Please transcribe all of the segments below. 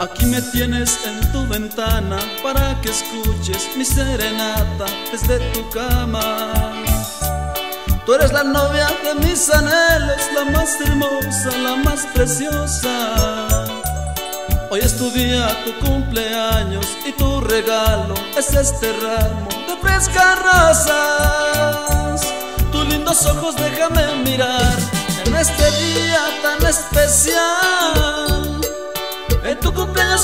Aquí me tienes en tu ventana para que escuches mi serenata desde tu cama. Tú eres la novia de mis anhelos, la más hermosa, la más preciosa. Hoy es tu día, tu cumpleaños y tu regalo es este ramo de frescas rosas. Tus lindos ojos déjame mirar en este día tan especial.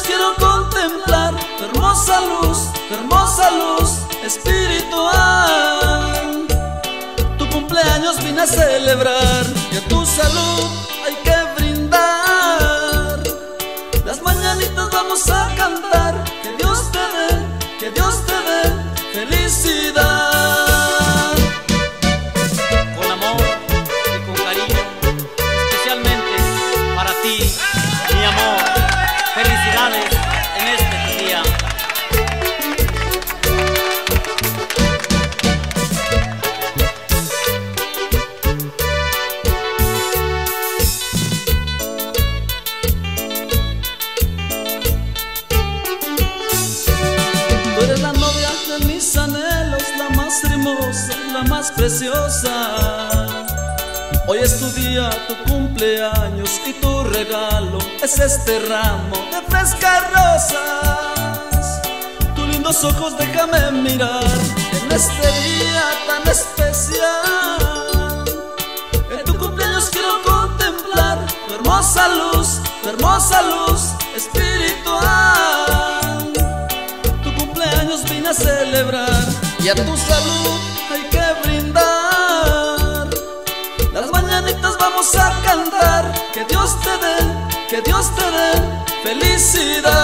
Quiero contemplar tu hermosa luz, tu hermosa luz espiritual. Tu cumpleaños vine a celebrar y a tu salud hay que anhelos, la más hermosa, la más preciosa. Hoy es tu día, tu cumpleaños y tu regalo es este ramo de frescas rosas. Tus lindos ojos déjame mirar en este día tan especial. En tu cumpleaños quiero contemplar tu hermosa luz, tu hermosa luz y a tu salud hay que brindar. Las mañanitas vamos a cantar, que Dios te dé, que Dios te dé felicidad.